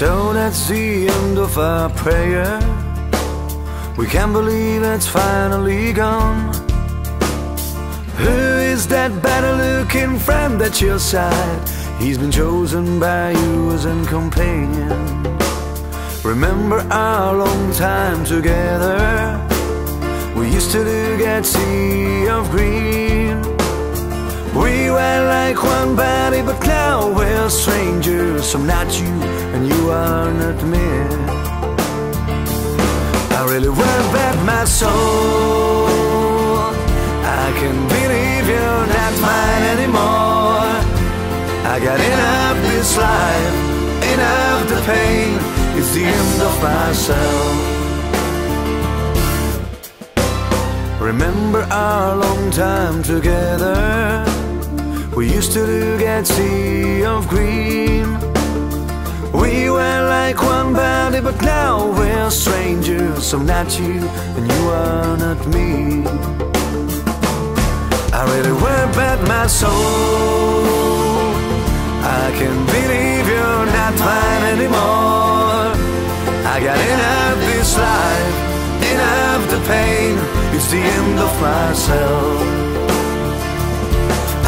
So that's the end of our prayer. We can't believe it's finally gone. Who is that better looking friend at your side? He's been chosen by you as a companion. Remember our long time together? We used to look at sea of green. We were like one body, but now we're strangers. I'm not you, and you are not me. I really want back my soul. I can't believe you're not mine anymore. I got enough this life, enough the pain. It's the end of myself. Remember our long time together? We used to look at sea of green. We were like one body, but now we're strangers. I'm not you, and you are not me. I really went back my soul. I can't believe you're not mine anymore. I got enough this life, enough the pain. It's the end of myself.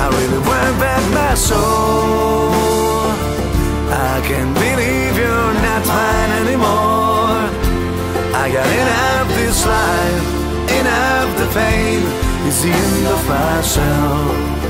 I really went back my soul. Can't believe you're not mine anymore. I got enough this life, enough the pain. It's the end of myself.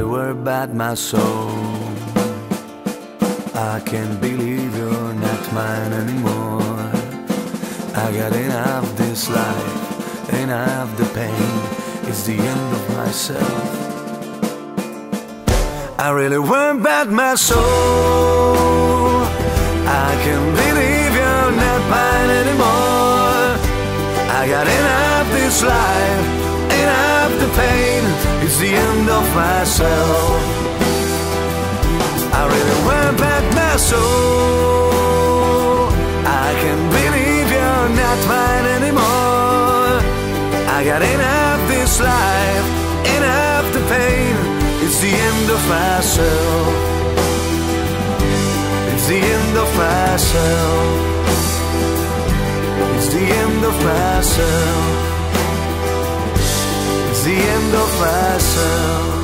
Really worry about my soul. I can't believe you're not mine anymore. I got enough of this life, enough the pain. It's the end of myself. I really worry about my soul. I can't believe you're not mine anymore. I got enough of this life, enough the pain. It's the end of myself. I really went back my soul. I can't believe you're not mine anymore. I got enough this life, enough the pain. It's the end of myself. It's the end of myself. It's the end of myself. single flash